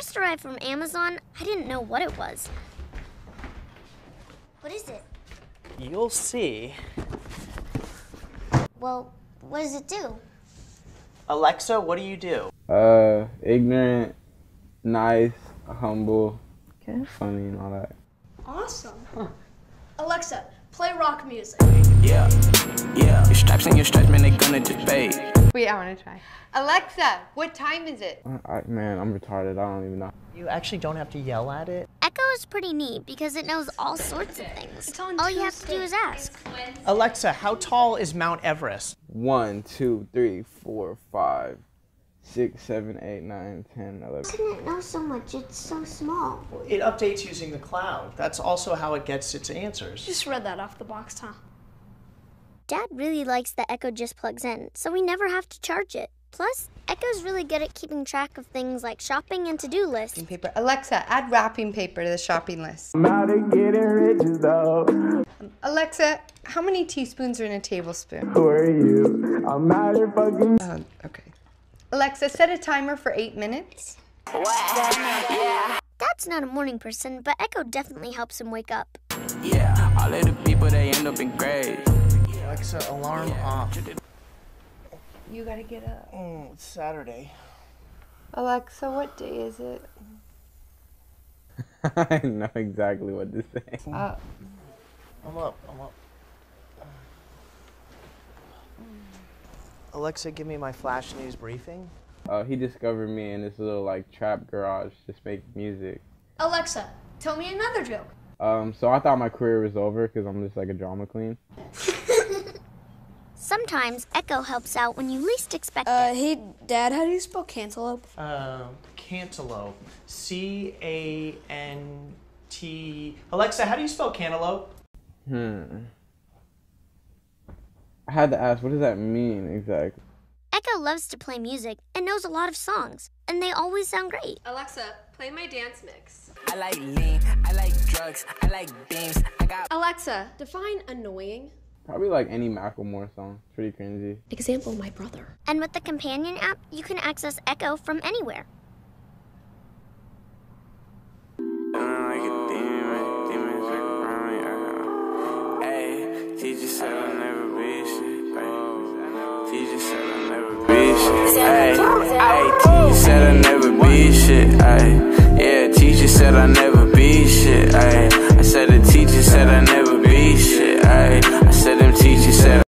first arrived from Amazon, I didn't know what it was. What is it? You'll see. Well, what does it do? Alexa, what do you do? Uh, ignorant, nice, humble, funny, and all that. Awesome. Alexa, play rock music. Yeah, yeah. Your stripes and your stripes, man, they gonna debate. Wait, I want to try. Alexa, what time is it? I, I- man, I'm retarded. I don't even know. You actually don't have to yell at it. Echo is pretty neat because it knows all sorts of things. It's on all you have to do is ask. Alexa, how tall is Mount Everest? One, two, three, four, five, six, seven, eight, nine, ten, eleven. Doesn't it know so much? It's so small. It updates using the cloud. That's also how it gets its answers. Just read that off the box, huh? Dad really likes that Echo just plugs in, so we never have to charge it. Plus, Echo's really good at keeping track of things like shopping and to-do lists. Paper. Alexa, add wrapping paper to the shopping list. I'm out of getting riches though. Alexa, how many teaspoons are in a tablespoon? Who are you? I'm out of fucking. Uh, okay. Alexa, set a timer for eight minutes. Dad's not a morning person, but Echo definitely helps him wake up. Yeah, Alexa, alarm off. You gotta get up. Mm, it's Saturday. Alexa, what day is it? I know exactly what to say. Uh, I'm up. I'm up. Alexa, give me my flash news briefing. Uh, he discovered me in this little like trap garage just making music. Alexa, tell me another joke. Um, so I thought my career was over because I'm just like a drama queen. Sometimes Echo helps out when you least expect it. Uh, hey, Dad, how do you spell cantaloupe? Uh, cantaloupe. C A N T. Alexa, how do you spell cantaloupe? Hmm. I had to ask, what does that mean exactly? Echo loves to play music and knows a lot of songs, and they always sound great. Alexa, play my dance mix. I like lean, I like drugs, I like beams. I got Alexa, define annoying. Probably like any Macklemore song. Pretty cringy. Example, my brother. And with the companion app, you can access Echo from anywhere. Hey, teacher said I'll never be shit. Ay, Teacher said I'll never be shit. Ay, ay, teacher said I'll never be shit. Ay, yeah, teacher said I'll never be shit. Ay, I said the teacher said I'll never be shit. Ay, I said them teachers said.